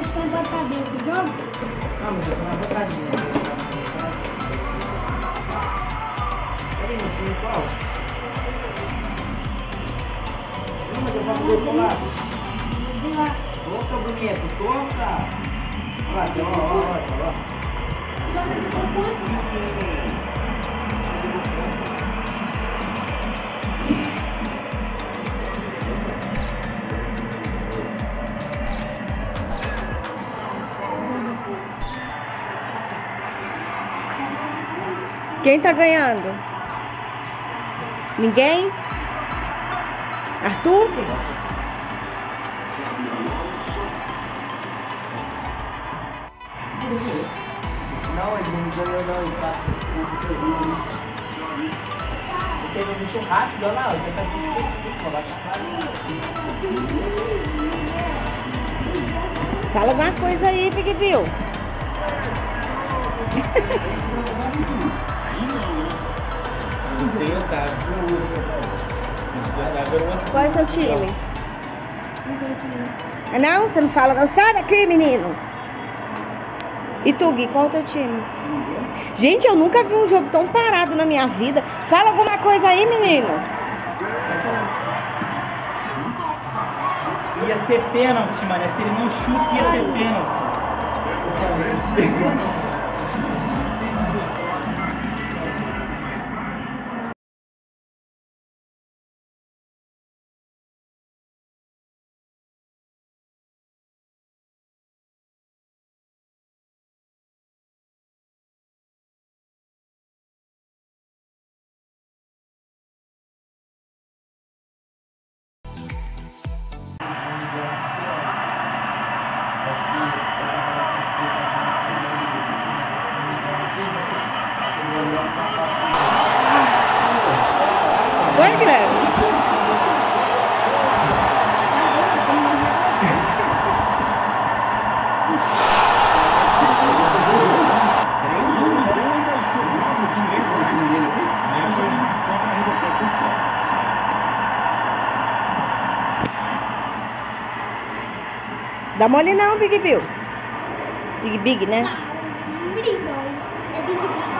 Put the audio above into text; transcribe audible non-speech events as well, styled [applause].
Foi botar dentro do jogo? Ah, mas eu vou botadinha. Peraí, meu time qual? Não, mas eu faço gol pro lado. De lá. Toca, bonito, toca! Olha lá, uma hora, olha lá. Quem tá ganhando? Ninguém? Arthur? Não, ele não ganhou não, ele tá com 60 Ele teve muito rápido, olha lá, já tá 65, vai. Fala alguma coisa aí, Big Bill. [laughs] Otávio. Qual é o seu time? Ah, Não? Você não fala não? Sai daqui, menino! E tu, Gui, qual é o teu time? Gente, eu nunca vi um jogo tão parado na minha vida. Fala alguma coisa aí, menino. Ia ser pênalti, mano. Se ele não chuta, ia ser pênalti. Oi, Guilherme. Dá mole não, Big Bill. Big Big, né? Brigão. É Big